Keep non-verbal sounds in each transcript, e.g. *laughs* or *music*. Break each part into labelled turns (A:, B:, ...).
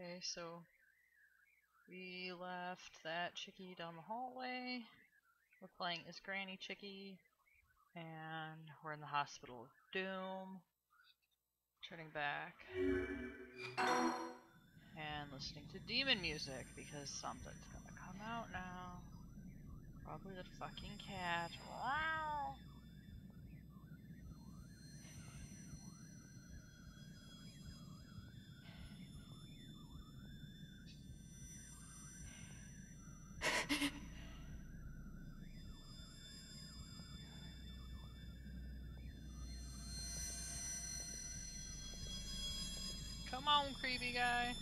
A: Okay, so we left that chickie down the hallway. We're playing as Granny Chickie, and we're in the Hospital of Doom. Turning back and listening to demon music because something's gonna come out now. Probably the fucking cat. Wow. Come on, creepy guy.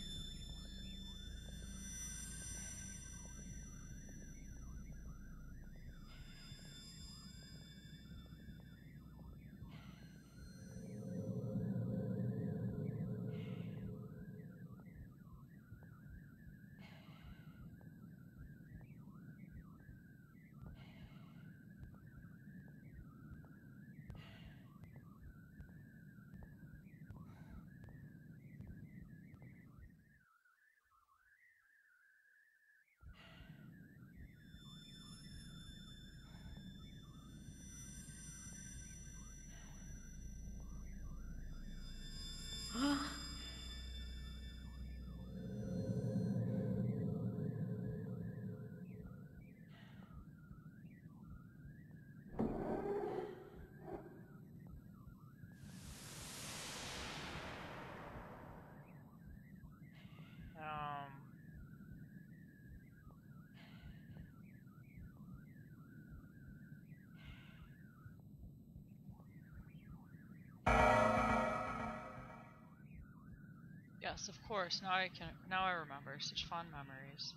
A: Yes, of course. Now I can. Now I remember. Such fond memories.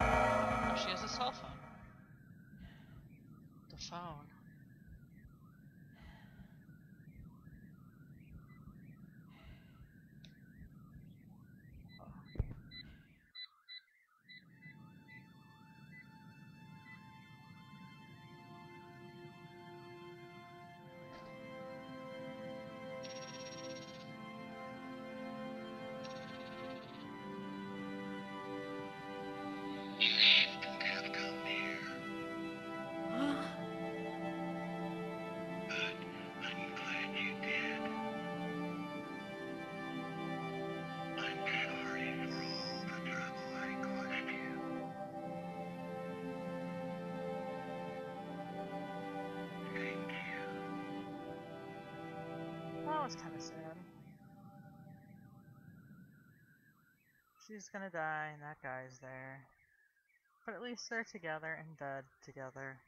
A: Oh, she has a cell phone. The phone. She's gonna die, and that guy's there. But at least they're together and dead together.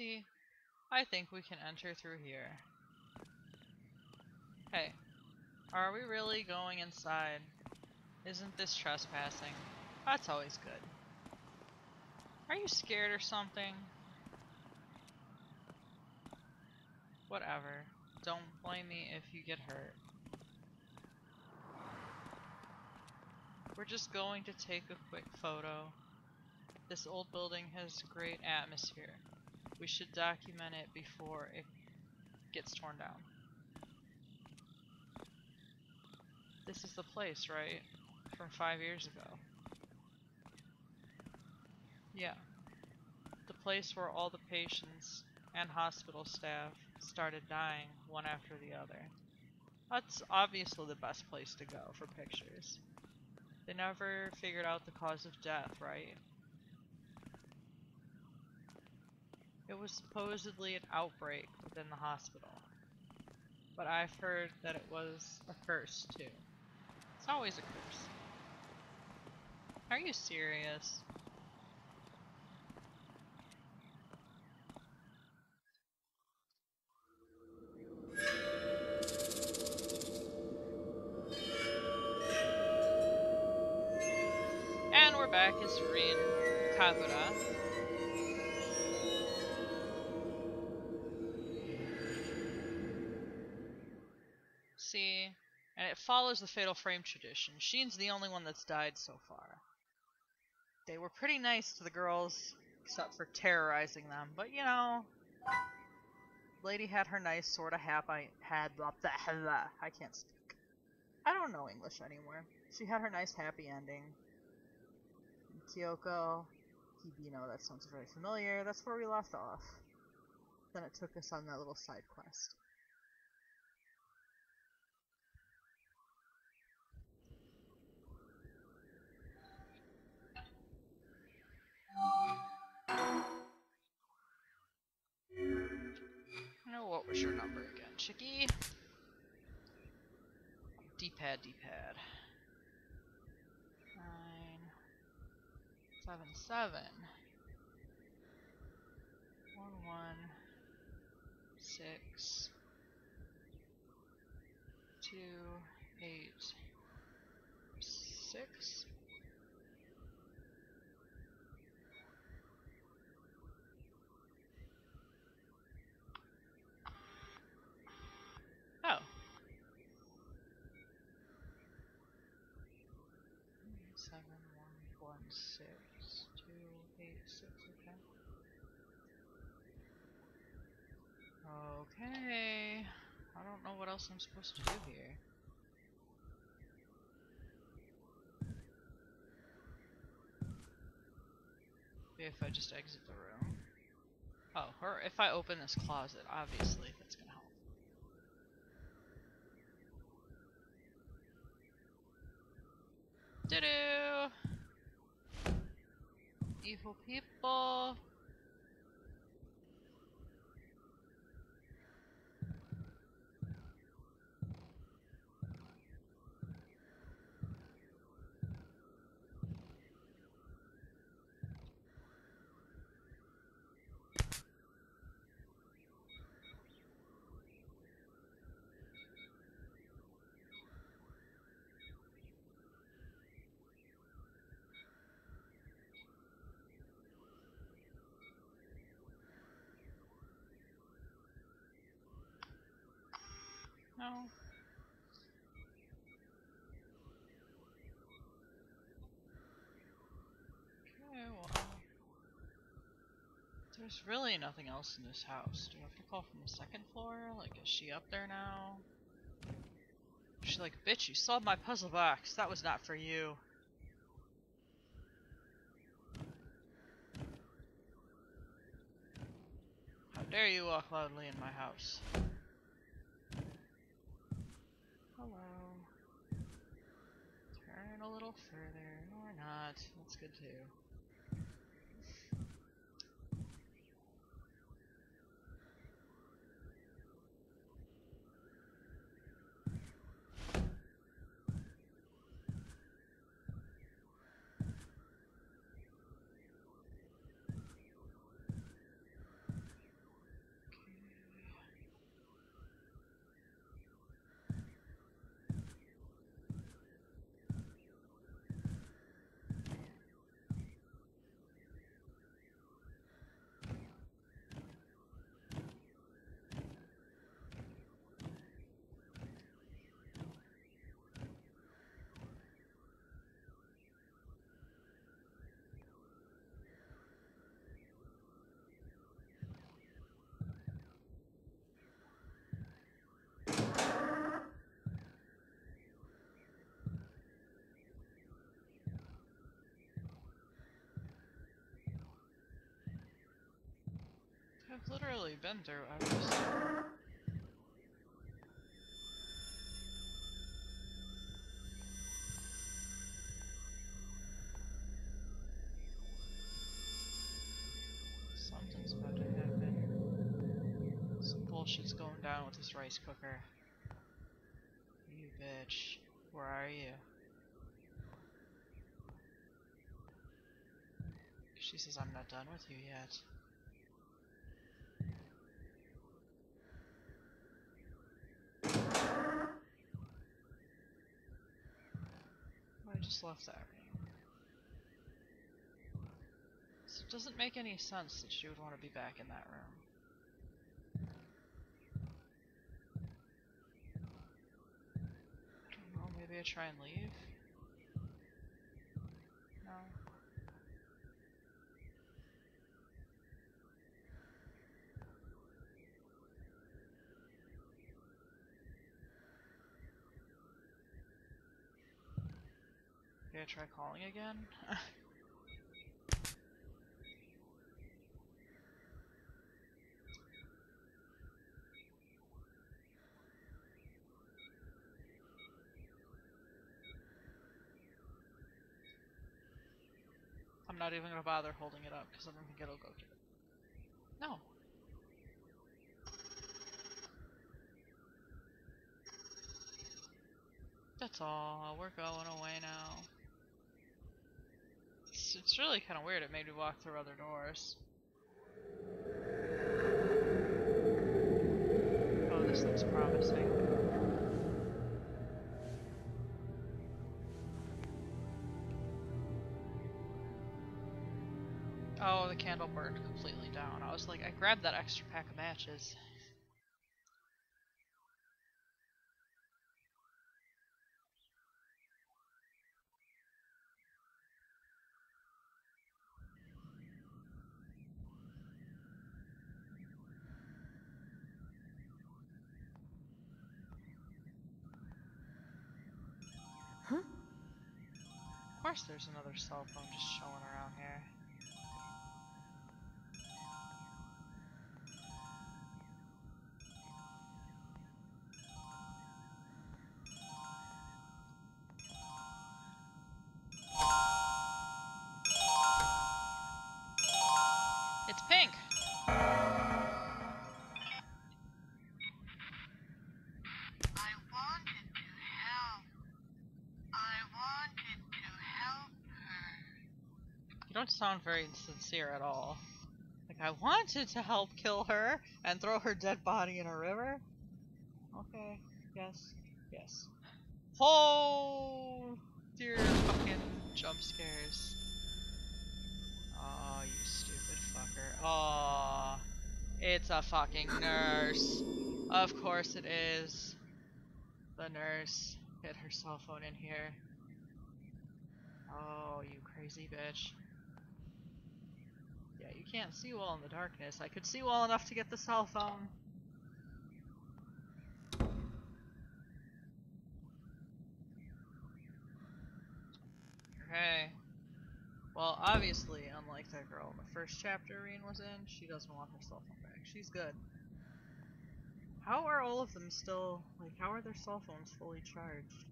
A: See, I think we can enter through here. Hey, are we really going inside? Isn't this trespassing? That's always good. Are you scared or something? Whatever. Don't blame me if you get hurt. We're just going to take a quick photo. This old building has great atmosphere. We should document it before it gets torn down. This is the place, right? From five years ago. Yeah. The place where all the patients and hospital staff started dying one after the other. That's obviously the best place to go for pictures. They never figured out the cause of death, right? It was supposedly an outbreak within the hospital. But I've heard that it was a curse too. It's always a curse. Are you serious? And we're back as Serene Kagura. Follows the Fatal Frame tradition. Shin's the only one that's died so far. They were pretty nice to the girls, except for terrorizing them. But you know, lady had her nice sort of happy had blah, blah, blah, I can't speak. I don't know English anymore. She had her nice happy ending. And Kyoko, Hibino, that sounds very familiar. That's where we left off. Then it took us on that little side quest. Your number again, Chicky? D-pad, D-pad. Nine, seven, seven. One, one, six, two, eight, six. Oh. Seven, one, one, six, two, eight, six, okay. Okay. I don't know what else I'm supposed to do here. Maybe if I just exit the room. Oh, or if I open this closet, obviously that's gonna help. Doo-doo! Evil people. No. Okay, well. There's really nothing else in this house. Do I have to call from the second floor? Like, is she up there now? She's like, bitch, you solved my puzzle box. That was not for you. How dare you walk loudly in my house? Hello. Turn a little further, or not. That's good too. I've literally been through everything. Something's about to happen. Some bullshit's going down with this rice cooker. You bitch. Where are you? She says I'm not done with you yet. just left there. So it doesn't make any sense that she would want to be back in that room. I don't know, maybe I try and leave? I try calling again? *laughs* I'm not even gonna bother holding it up because I don't think it'll go get it. No. That's all. We're going away now. It's, really kind of weird. It made me walk through other doors. Oh, this looks promising. Oh, the candle burned completely down. I was like, I grabbed that extra pack of matches. Course, there's another cell phone just showing around here. Don't sound very sincere at all. Like, I wanted to help kill her and throw her dead body in a river? Okay, yes, yes. Oh, dear fucking jump scares. Oh, you stupid fucker. Oh, it's a fucking nurse. Of course it is. The nurse hid her cell phone in here. Oh, you crazy bitch. You can't see well in the darkness. I could see well enough to get the cell phone. Okay. Well, obviously, unlike that girl in the first chapter Rin was in, she doesn't want her cell phone back. She's good. How are all of them still, like, how are their cell phones fully charged?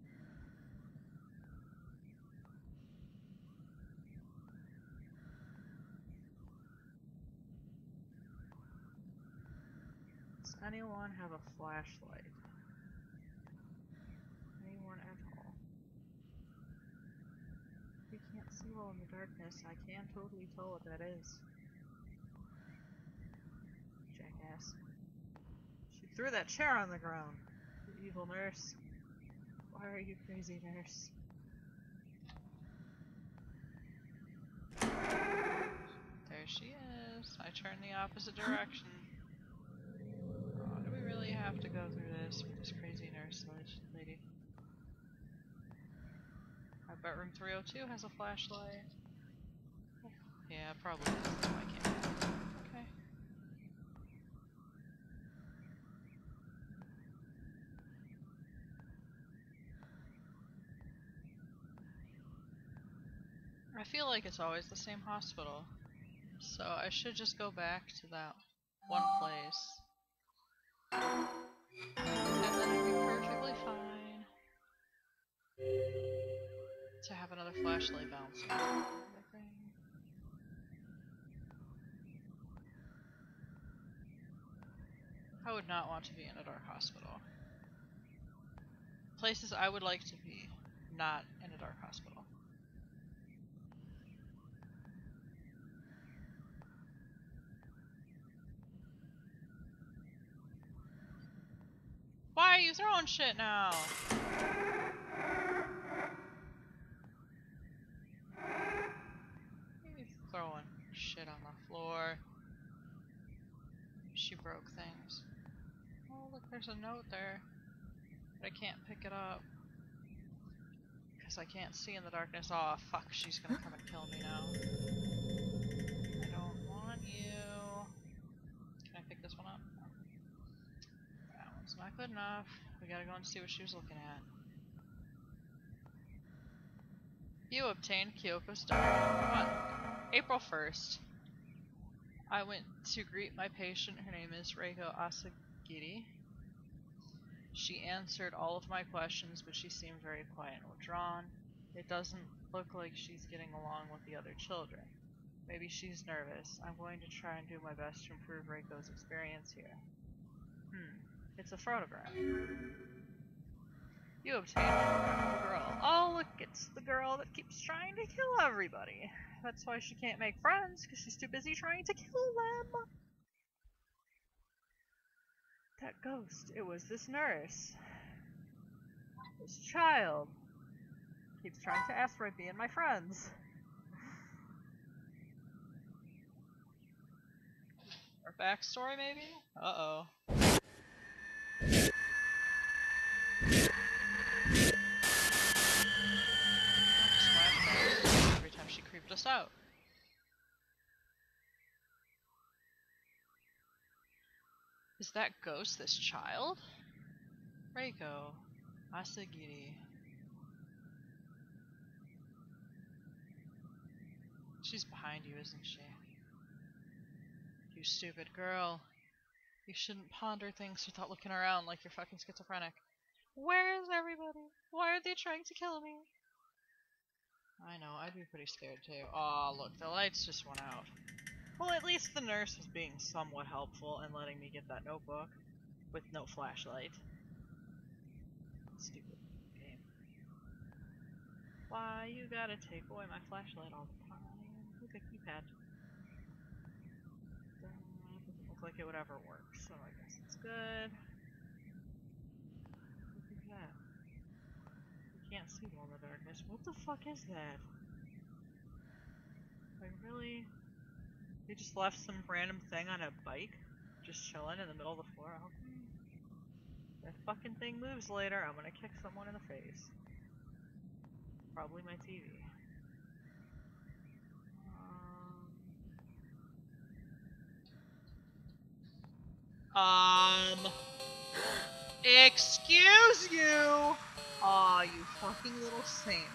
A: Anyone have a flashlight? Anyone at all? We can't see well in the darkness. I can totally tell what that is. Jackass. She threw that chair on the ground. You evil nurse. Why are you crazy, nurse? There she is. I turned the opposite direction. Have to go through this with this crazy nurse lady? I bet room 302 has a flashlight. Yeah, probably. I can't. Okay. I feel like it's always the same hospital. So I should just go back to that one place. And then it'll be perfectly fine. To have another flashlight bouncing. off the thing. I would not want to be in a dark hospital. Places I would like to be, not in a dark hospital. You throwing shit now? Throwing shit. shit on the floor. She broke things. Oh, look, there's a note there. But I can't pick it up. Because I can't see in the darkness. Oh, fuck, she's gonna come and kill me now. I don't want you. Can I pick this one up? That one's not good enough. We gotta go and see what she was looking at. You obtained Kyoko's diary. April 1st. I went to greet my patient. Her name is Reiko Asagiri. She answered all of my questions, but she seemed very quiet and withdrawn. It doesn't look like she's getting along with the other children. Maybe she's nervous. I'm going to try and do my best to improve Reiko's experience here. Hmm. It's a photograph. You obtained a photograph of girl. Oh, look, it's the girl that keeps trying to kill everybody. That's why she can't make friends, because she's too busy trying to kill them. That ghost, it was this nurse. This child. Keeps trying to asteroid me and my friends. Or backstory, maybe? Uh creeped us out. Is that ghost this child? Reiko. Asagiri. She's behind you, isn't she? You stupid girl. You shouldn't ponder things without looking around like you're fucking schizophrenic. Where is everybody? Why are they trying to kill me? I know, I'd be pretty scared too. Aw, look, the lights just went out. Well, at least the nurse was being somewhat helpful and letting me get that notebook with no flashlight. Stupid game. Why you gotta take away my flashlight all the time? Look a keypad. Doesn't look like it would ever work, so I guess it's good. Look at that. You can't see in the darkness. What the fuck is that? Like really? They just left some random thing on a bike, just chilling in the middle of the floor. How that fucking thing moves later? I'm gonna kick someone in the face. Probably my TV. Um. Um. *gasps* Excuse you! Aw, you fucking little Satan.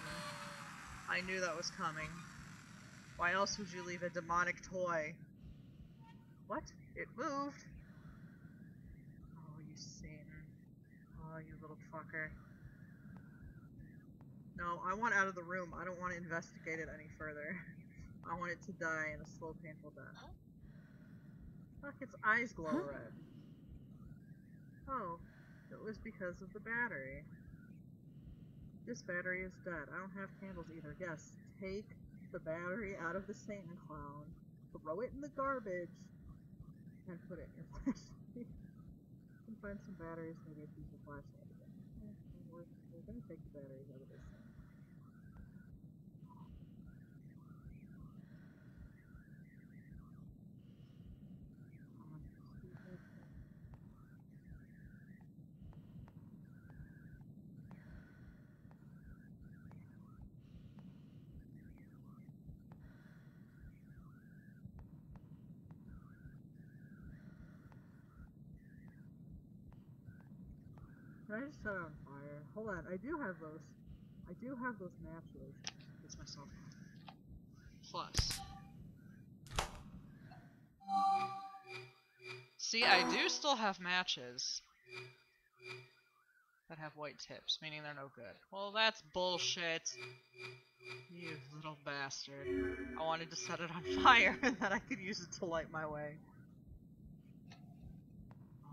A: I knew that was coming. Why else would you leave a demonic toy? What? It moved? Oh, you Satan. Oh, you little fucker. No, I want out of the room. I don't want to investigate it any further. I want it to die in a slow, painful death. Fuck, its eyes glow
B: Huh?
A: red. Oh, it was because of the battery. This battery is dead. I don't have candles either. Yes, take the battery out of the Satan clown, throw it in the garbage, and put it in your *laughs* flashlight. you can find some batteries, maybe a flashlight again. Eh, We're, we're gonna take the batteries out of this thing. Come on, stupid. Can I just set it on fire? Hold on, I do have those. I do have those matches. It's myself. Plus. See, I do still have matches that have white tips, meaning they're no good. Well, that's bullshit. You little bastard. I wanted to set it on *laughs* fire and then I could use it to light my way.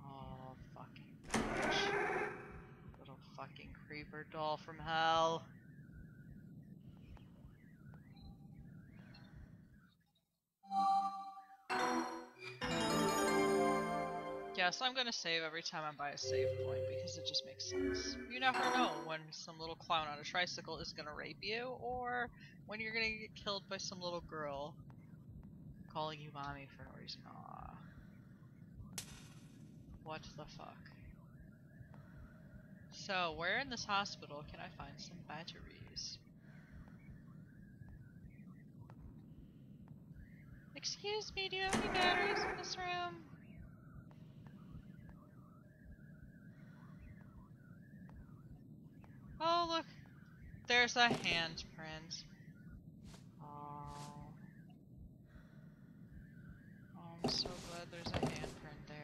A: Oh, fucking bitch. Creeper doll from hell. Yes, I'm gonna save every time I buy a save point because it just makes sense. You never know when some little clown on a tricycle is gonna rape you or when you're gonna get killed by some little girl calling you mommy for no reason. Aw. What the fuck? So, where in this hospital can I find some batteries? Excuse me, do you have any batteries in this room? Oh, look. There's a handprint. Oh. Oh, I'm so glad there's a handprint there.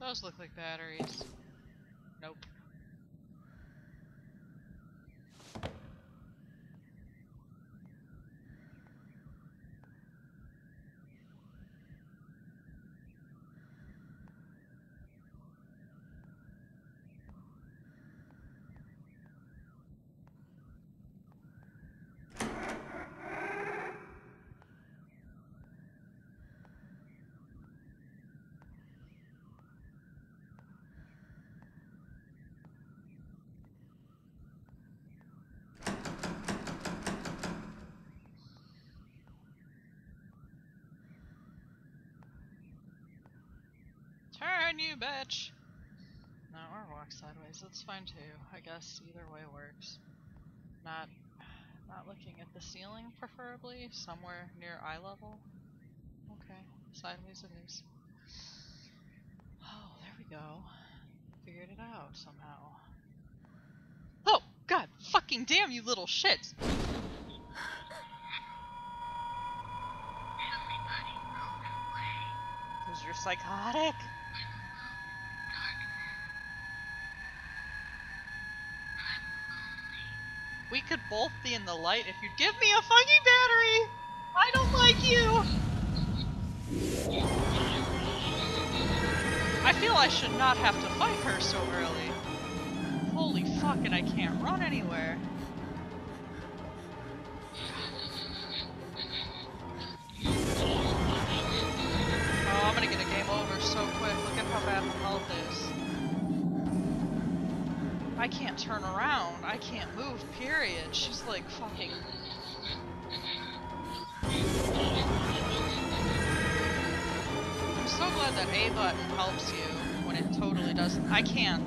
A: Those look like batteries. Turn, you bitch! No, or walk sideways. That's fine too. I guess either way works. Not, not looking at the ceiling, preferably somewhere near eye level. Okay, sideways it is. Oh, there we go. Figured it out somehow. Oh, god, fucking damn you little shit!
C: Everybody rode away.
A: Cause you're psychotic. We could both be in the light if you'd give me a fucking battery! I don't like you! I feel I should not have to fight her so early. Holy fuck, and I can't run anywhere. Oh, I'm gonna get a game over so I can't turn around. I can't move, period. She's like fucking. I'm so glad that A button helps you when it totally doesn't. I can't.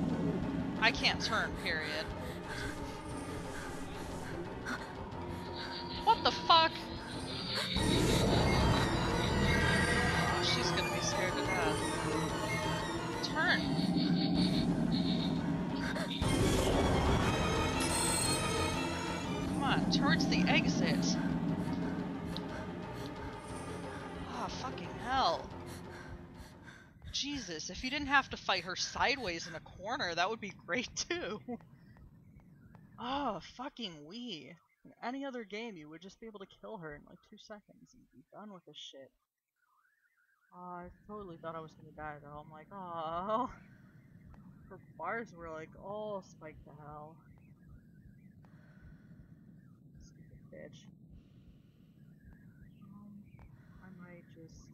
A: I can't turn, period. Jesus, if you didn't have to fight her sideways in a corner, that would be great *laughs* too. Oh, fucking we. In any other game, you would just be able to kill her in like two seconds and be done with this shit. Oh, I totally thought I was gonna die though. I'm like, oh. *laughs* Her bars were like all spiked to hell. Stupid bitch. Um, I might just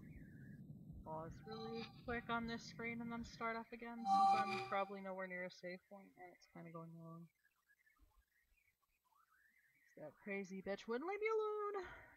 A: pause really quick on this screen and then start up again since I'm probably nowhere near a save point and oh, it's kind of going long. That crazy bitch wouldn't leave me alone.